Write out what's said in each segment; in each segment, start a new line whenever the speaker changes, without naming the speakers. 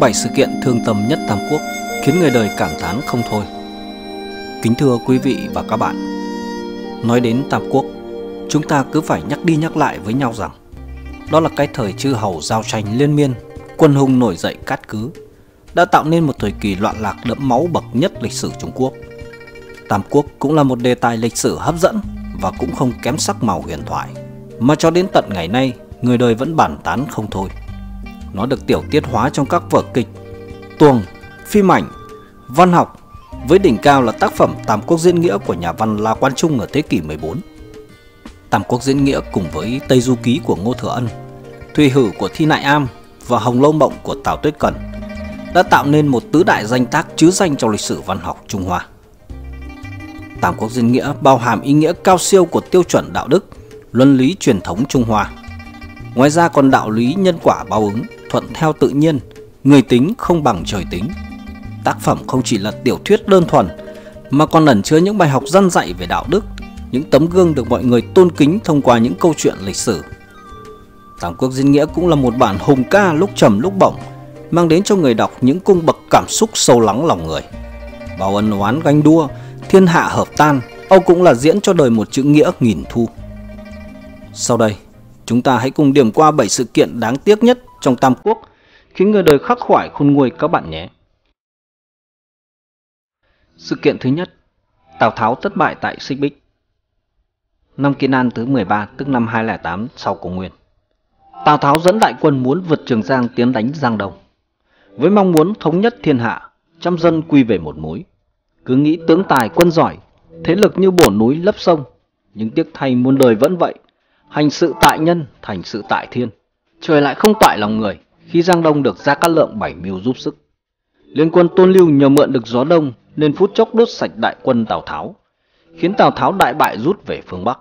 Bảy sự kiện thương tâm nhất Tam Quốc khiến người đời cảm thán không thôi. Kính thưa quý vị và các bạn, nói đến Tam Quốc, chúng ta cứ phải nhắc đi nhắc lại với nhau rằng đó là cái thời chư hầu giao tranh liên miên, quân hùng nổi dậy cát cứ, đã tạo nên một thời kỳ loạn lạc đẫm máu bậc nhất lịch sử Trung Quốc. Tam Quốc cũng là một đề tài lịch sử hấp dẫn và cũng không kém sắc màu huyền thoại, mà cho đến tận ngày nay người đời vẫn bàn tán không thôi. Nó được tiểu tiết hóa trong các vở kịch, tuồng, phim ảnh, văn học với đỉnh cao là tác phẩm Tam Quốc Diễn Nghĩa của nhà văn La Quan Trung ở thế kỷ 14. Tam Quốc Diễn Nghĩa cùng với Tây Du Ký của Ngô Thừa Ân, Thùy Hử của Thi Nại Am và Hồng Lâu Mộng của Tào Tuyết Cẩn đã tạo nên một tứ đại danh tác chứ danh trong lịch sử văn học Trung Hoa. Tam Quốc Diễn Nghĩa bao hàm ý nghĩa cao siêu của tiêu chuẩn đạo đức, luân lý truyền thống Trung Hoa. Ngoài ra còn đạo lý nhân quả báo ứng, thuận theo tự nhiên, người tính không bằng trời tính. Tác phẩm không chỉ là tiểu thuyết đơn thuần, mà còn ẩn chứa những bài học dân dạy về đạo đức, những tấm gương được mọi người tôn kính thông qua những câu chuyện lịch sử. Tam Quốc Diễn Nghĩa cũng là một bản hùng ca lúc trầm lúc bổng, mang đến cho người đọc những cung bậc cảm xúc sâu lắng lòng người. Bao ân oán ganh đua, thiên hạ hợp tan, Âu cũng là diễn cho đời một chữ nghĩa nghìn thu. Sau đây, chúng ta hãy cùng điểm qua 7 sự kiện đáng tiếc nhất trong Tam Quốc, khiến người đời khắc khoải khôn nguôi các bạn nhé. Sự kiện thứ nhất, Tào Tháo thất bại tại Xích Bích. Năm Kiến An thứ 13 tức năm 208 sau Cổ Nguyên. Tào Tháo dẫn đại quân muốn vượt Trường Giang tiến đánh Giang Đông. Với mong muốn thống nhất thiên hạ, trăm dân quy về một mối. Cứ nghĩ tướng tài quân giỏi, thế lực như bổ núi lấp sông, nhưng tiếc thay muôn đời vẫn vậy. Hành sự tại nhân, thành sự tại thiên. Trời lại không toại lòng người khi Giang Đông được Gia Cát Lượng bảy mưu giúp sức. Liên quân Tôn Lưu nhờ mượn được gió đông nên phút chốc đốt sạch đại quân Tào Tháo, khiến Tào Tháo đại bại rút về phương Bắc.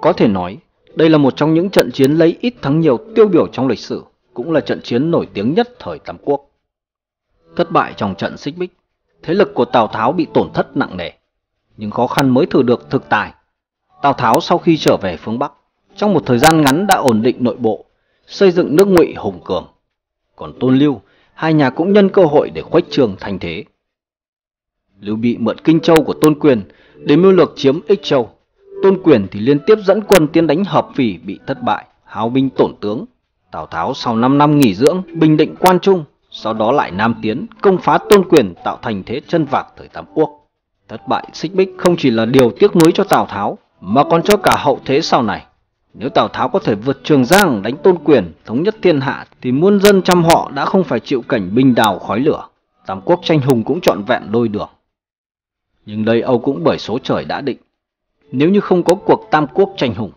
Có thể nói, đây là một trong những trận chiến lấy ít thắng nhiều tiêu biểu trong lịch sử, cũng là trận chiến nổi tiếng nhất thời Tam Quốc. Thất bại trong trận xích bích, thế lực của Tào Tháo bị tổn thất nặng nề, nhưng khó khăn mới thử được thực tài. Tào Tháo sau khi trở về phương Bắc, trong một thời gian ngắn đã ổn định nội bộ, xây dựng nước ngụy hùng cường. Còn Tôn Lưu, hai nhà cũng nhân cơ hội để khuếch trường thành thế. Lưu Bị mượn Kinh Châu của Tôn Quyền để mưu lược chiếm Ích Châu. Tôn Quyền thì liên tiếp dẫn quân tiến đánh Hợp Phì bị thất bại, hao binh tổn tướng. Tào Tháo sau 5 năm nghỉ dưỡng, bình định quan trung, sau đó lại nam tiến, công phá Tôn Quyền tạo thành thế chân vạc thời Tam Quốc. Thất bại xích bích không chỉ là điều tiếc nuối cho Tào Tháo, mà còn cho cả hậu thế sau này. Nếu Tào Tháo có thể vượt Trường Giang đánh Tôn Quyền, thống nhất thiên hạ, thì muôn dân trăm họ đã không phải chịu cảnh binh đào khói lửa. Tam quốc tranh hùng cũng trọn vẹn đôi đường. Nhưng đây Âu cũng bởi số trời đã định. Nếu như không có cuộc tam quốc tranh hùng,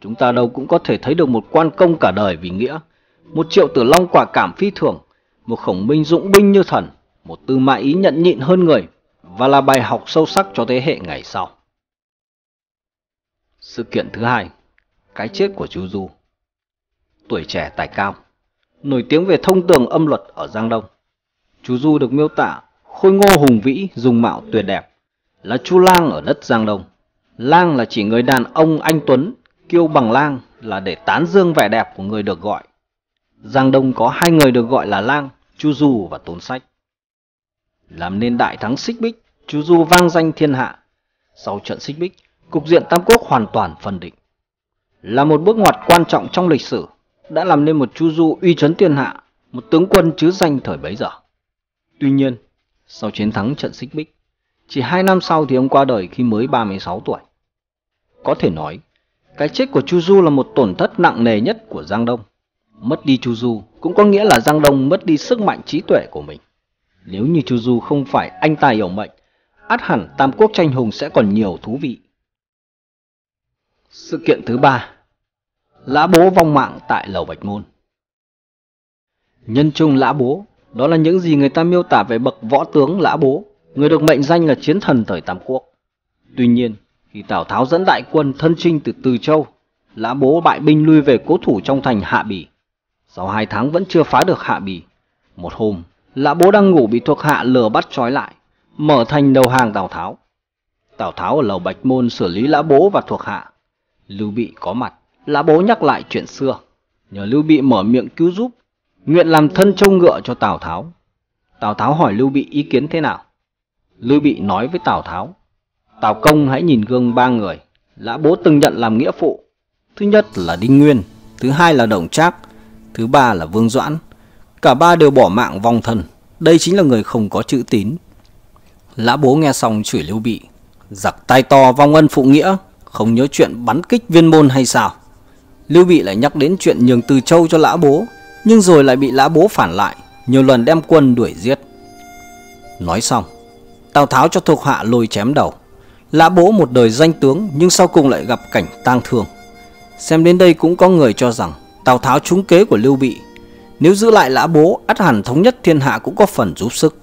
chúng ta đâu cũng có thể thấy được một quan công cả đời vì nghĩa, một triệu tử long quả cảm phi thường, một khổng minh dũng binh như thần, một tư mã ý nhận nhịn hơn người, và là bài học sâu sắc cho thế hệ ngày sau. Sự kiện thứ hai, cái chết của Chu Du. Tuổi trẻ tài cao, nổi tiếng về thông tường âm luật ở Giang Đông. Chu Du được miêu tả khôi ngô hùng vĩ, dùng mạo tuyệt đẹp, là Chu Lang ở đất Giang Đông. Lang là chỉ người đàn ông anh Tuấn, kiêu bằng lang là để tán dương vẻ đẹp của người được gọi. Giang Đông có hai người được gọi là Lang, Chu Du và Tốn Sách. Làm nên đại thắng Xích Bích, Chu Du vang danh thiên hạ. Sau trận Xích Bích, cục diện Tam Quốc hoàn toàn phân định. Là một bước ngoặt quan trọng trong lịch sử, đã làm nên một Chu Du uy chấn thiên hạ, một tướng quân chứ danh thời bấy giờ. Tuy nhiên, sau chiến thắng trận Xích Bích, chỉ hai năm sau thì ông qua đời khi mới 36 tuổi. Có thể nói, cái chết của Chu Du là một tổn thất nặng nề nhất của Giang Đông. Mất đi Chu Du cũng có nghĩa là Giang Đông mất đi sức mạnh trí tuệ của mình. Nếu như Chu Du không phải anh tài hiểu mệnh, át hẳn Tam Quốc tranh hùng sẽ còn nhiều thú vị. Sự kiện thứ ba Lã bố vong mạng tại Lầu Bạch Môn Nhân trung lã bố, đó là những gì người ta miêu tả về bậc võ tướng lã bố người được mệnh danh là chiến thần thời Tam Quốc. Tuy nhiên, khi Tào Tháo dẫn đại quân thân chinh từ Từ Châu, Lã Bố bại binh lui về cố thủ trong thành Hạ Bỉ. Sau hai tháng vẫn chưa phá được Hạ Bỉ. Một hôm, Lã Bố đang ngủ bị thuộc hạ lừa bắt trói lại, mở thành đầu hàng Tào Tháo. Tào Tháo ở lầu Bạch Môn xử lý Lã Bố và thuộc hạ. Lưu Bị có mặt, Lã Bố nhắc lại chuyện xưa. Nhờ Lưu Bị mở miệng cứu giúp, nguyện làm thân trâu ngựa cho Tào Tháo. Tào Tháo hỏi Lưu Bị ý kiến thế nào? Lưu Bị nói với Tào Tháo, Tào Công hãy nhìn gương ba người, lã bố từng nhận làm nghĩa phụ. Thứ nhất là Đinh Nguyên, thứ hai là Đồng Trác, thứ ba là Vương Doãn. Cả ba đều bỏ mạng vong thân, đây chính là người không có chữ tín. Lã bố nghe xong chửi Lưu Bị, giặc tay to vong ân phụ nghĩa, không nhớ chuyện bắn kích viên môn hay sao? Lưu Bị lại nhắc đến chuyện nhường Từ Châu cho Lã Bố, nhưng rồi lại bị Lã Bố phản lại, nhiều lần đem quân đuổi giết. Nói xong, Tào Tháo cho thuộc hạ lôi chém đầu. Lã Bố một đời danh tướng nhưng sau cùng lại gặp cảnh tang thương. Xem đến đây cũng có người cho rằng Tào Tháo trúng kế của Lưu Bị. Nếu giữ lại Lã Bố, ắt hẳn thống nhất thiên hạ cũng có phần giúp sức.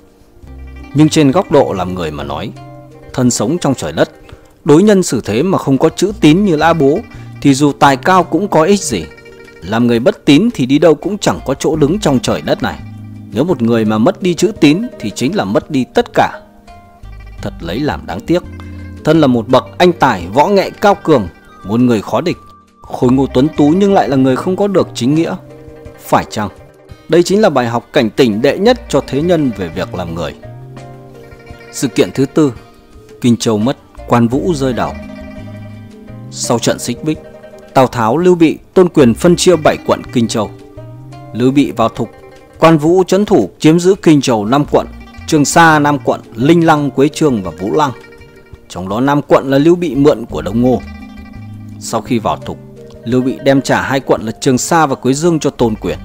Nhưng trên góc độ làm người mà nói, thân sống trong trời đất, đối nhân xử thế mà không có chữ tín như Lã Bố thì dù tài cao cũng có ích gì. Làm người bất tín thì đi đâu cũng chẳng có chỗ đứng trong trời đất này. Nếu một người mà mất đi chữ tín thì chính là mất đi tất cả. Thật lấy làm đáng tiếc. Thân là một bậc anh tài, võ nghệ cao cường, muôn người khó địch. Khôi ngô tuấn tú nhưng lại là người không có được chính nghĩa. Phải chăng? Đây chính là bài học cảnh tỉnh đệ nhất cho thế nhân về việc làm người. Sự kiện thứ tư, Kinh Châu mất, quan vũ rơi đầu. Sau trận xích bích, Tào Tháo Lưu Bị tôn quyền phân chia bảy quận Kinh Châu. Lưu Bị vào thục, quan vũ trấn thủ chiếm giữ Kinh Châu năm quận, Trường Sa năm quận, Linh Lăng, Quế Trương và Vũ Lăng. Trong đó năm quận là Lưu Bị mượn của Đông Ngô. Sau khi vào thục, Lưu Bị đem trả hai quận là Trường Sa và Quế Dương cho Tôn Quyền.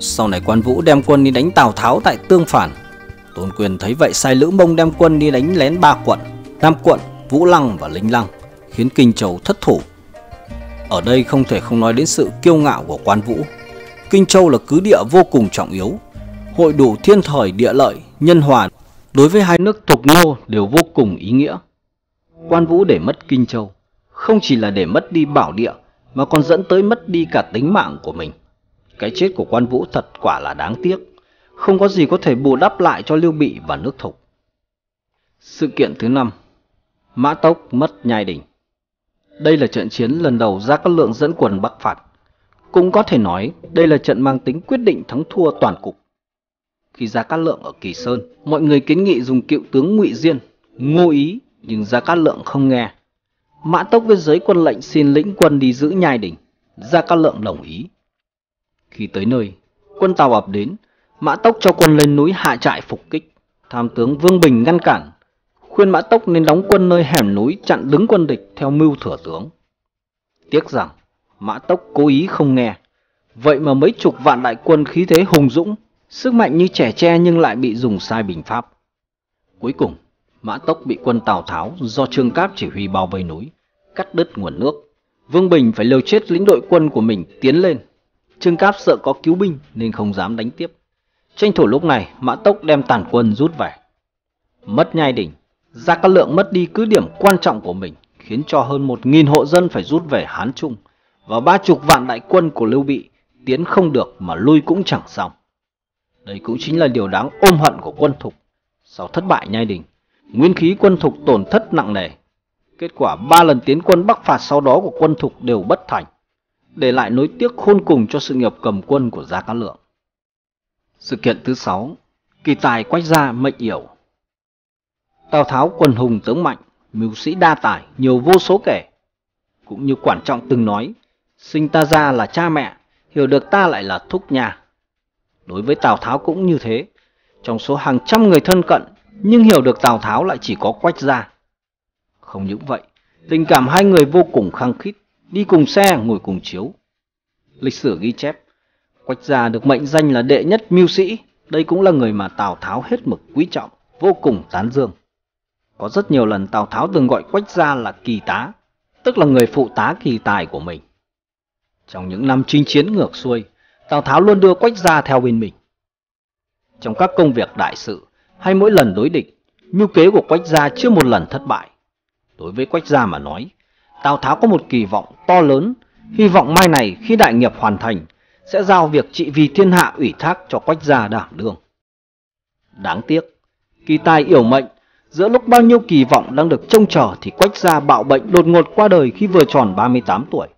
Sau này quan vũ đem quân đi đánh Tào Tháo tại Tương Phản. Tôn Quyền thấy vậy sai Lữ Mông đem quân đi đánh lén ba quận, Nam quận, Vũ Lăng và Linh Lăng khiến Kinh Châu thất thủ. Ở đây không thể không nói đến sự kiêu ngạo của quan vũ. Kinh Châu là cứ địa vô cùng trọng yếu, hội đủ thiên thời địa lợi, nhân hòa đối với hai nước thục nô đều vô cùng ý nghĩa. Quan vũ để mất Kinh Châu, không chỉ là để mất đi bảo địa mà còn dẫn tới mất đi cả tính mạng của mình. Cái chết của quan vũ thật quả là đáng tiếc, không có gì có thể bù đắp lại cho Lưu Bị và nước thục. Sự kiện thứ năm Mã Tốc mất nhai đỉnh đây là trận chiến lần đầu Gia Cát Lượng dẫn quần Bắc phạt. Cũng có thể nói đây là trận mang tính quyết định thắng thua toàn cục. Khi Gia Cát Lượng ở Kỳ Sơn, mọi người kiến nghị dùng cựu tướng Ngụy Diên, ngô ý, nhưng Gia Cát Lượng không nghe. Mã Tốc với giới quân lệnh xin lĩnh quân đi giữ nhai đỉnh. Gia Cát Lượng đồng ý. Khi tới nơi, quân Tàu ập đến, Mã Tốc cho quân lên núi hạ trại phục kích. Tham tướng Vương Bình ngăn cản, khuyên Mã Tốc nên đóng quân nơi hẻm núi chặn đứng quân địch theo mưu thừa tướng. Tiếc rằng Mã Tốc cố ý không nghe, vậy mà mấy chục vạn đại quân khí thế hùng dũng, sức mạnh như trẻ tre nhưng lại bị dùng sai bình pháp. Cuối cùng, Mã Tốc bị quân Tào Tháo do Trương Cáp chỉ huy bao vây núi, cắt đứt nguồn nước. Vương Bình phải liều chết lĩnh đội quân của mình tiến lên. Trương Cáp sợ có cứu binh nên không dám đánh tiếp. Tranh thủ lúc này, Mã Tốc đem tàn quân rút về. Mất nhai đỉnh, Gia Cát Lượng mất đi cứ điểm quan trọng của mình, khiến cho hơn một nghìn hộ dân phải rút về Hán Trung, và ba chục vạn đại quân của Lưu Bị tiến không được mà lui cũng chẳng xong. Đây cũng chính là điều đáng ôm hận của quân thục. Sau thất bại nhai đình, nguyên khí quân thục tổn thất nặng nề. Kết quả ba lần tiến quân bắc phạt sau đó của quân thục đều bất thành, để lại nối tiếc khôn cùng cho sự nghiệp cầm quân của Gia Cát Lượng. Sự kiện thứ sáu, kỳ tài quách gia mệnh yểu Tào Tháo quần hùng tướng mạnh, mưu sĩ đa tài, nhiều vô số kể. Cũng như quản trọng từng nói, sinh ta ra là cha mẹ, hiểu được ta lại là thúc nhà. Đối với Tào Tháo cũng như thế, trong số hàng trăm người thân cận, nhưng hiểu được Tào Tháo lại chỉ có quách gia. Không những vậy, tình cảm hai người vô cùng khăng khít, đi cùng xe, ngồi cùng chiếu. Lịch sử ghi chép, quách gia được mệnh danh là đệ nhất mưu sĩ, đây cũng là người mà Tào Tháo hết mực quý trọng, vô cùng tán dương. Có rất nhiều lần Tào Tháo từng gọi Quách Gia là kỳ tá, tức là người phụ tá kỳ tài của mình. Trong những năm chinh chiến ngược xuôi, Tào Tháo luôn đưa Quách Gia theo bên mình. Trong các công việc đại sự hay mỗi lần đối địch, mưu kế của Quách Gia chưa một lần thất bại. Đối với Quách Gia mà nói, Tào Tháo có một kỳ vọng to lớn, hy vọng mai này khi đại nghiệp hoàn thành, sẽ giao việc trị vì thiên hạ ủy thác cho Quách Gia đảm đương. Đáng tiếc, kỳ tài yểu mệnh Giữa lúc bao nhiêu kỳ vọng đang được trông chờ thì Quách gia bạo bệnh đột ngột qua đời khi vừa tròn 38 tuổi.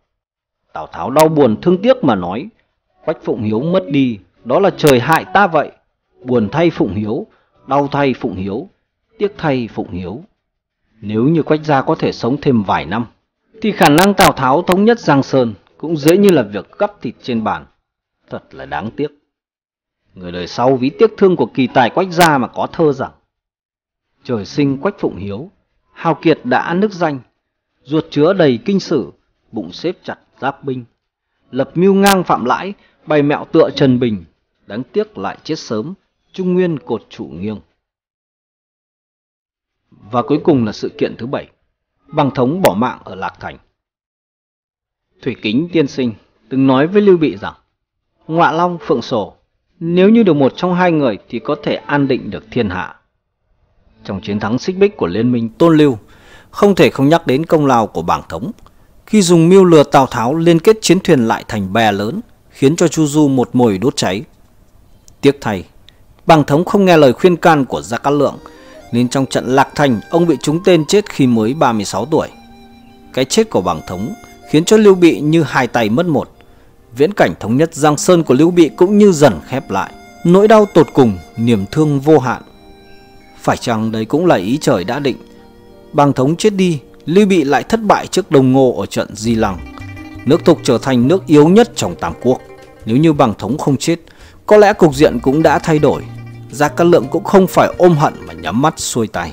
Tào Tháo đau buồn thương tiếc mà nói, Quách Phụng Hiếu mất đi, đó là trời hại ta vậy. Buồn thay Phụng Hiếu, đau thay Phụng Hiếu, tiếc thay Phụng Hiếu. Nếu như Quách gia có thể sống thêm vài năm, thì khả năng Tào Tháo thống nhất Giang Sơn cũng dễ như là việc gắp thịt trên bàn. Thật là đáng tiếc. Người đời sau ví tiếc thương của kỳ tài Quách gia mà có thơ rằng Trời sinh Quách Phụng Hiếu, hào kiệt đã nức danh, ruột chứa đầy kinh sử, bụng xếp chặt giáp binh. Lập mưu ngang phạm lãi, bày mẹo tựa Trần Bình, đáng tiếc lại chết sớm, Trung Nguyên cột chủ nghiêng. Và cuối cùng là sự kiện thứ bảy, bằng thống bỏ mạng ở Lạc Thành. Thủy Kính tiên sinh từng nói với Lưu Bị rằng, Ngoạ Long Phượng Sổ, nếu như được một trong hai người thì có thể an định được thiên hạ. Trong chiến thắng xích bích của liên minh Tôn Lưu, không thể không nhắc đến công lao của bảng thống. Khi dùng mưu lừa Tào Tháo liên kết chiến thuyền lại thành bè lớn, khiến cho Chu Du một mồi đốt cháy. Tiếc thay, bảng thống không nghe lời khuyên can của Gia Cát Lượng, nên trong trận Lạc Thành ông bị trúng tên chết khi mới 36 tuổi. Cái chết của bảng thống khiến cho Lưu Bị như hai tay mất một. Viễn cảnh thống nhất Giang Sơn của Lưu Bị cũng như dần khép lại. Nỗi đau tột cùng, niềm thương vô hạn. Phải chăng đấy cũng là ý trời đã định. Bàng thống chết đi, Lưu Bị lại thất bại trước Đồng Ngô ở trận Di Lăng. Nước Thục trở thành nước yếu nhất trong Tam Quốc. Nếu như bang thống không chết, có lẽ cục diện cũng đã thay đổi. Gia Cát Lượng cũng không phải ôm hận mà nhắm mắt xuôi tay.